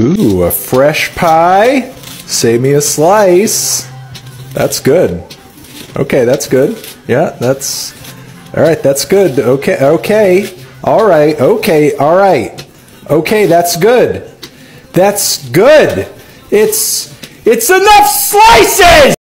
Ooh, a fresh pie. Save me a slice. That's good. Okay, that's good. Yeah, that's all right. That's good. Okay, okay. All right. Okay. All right. Okay, that's good. That's good. It's it's enough slices.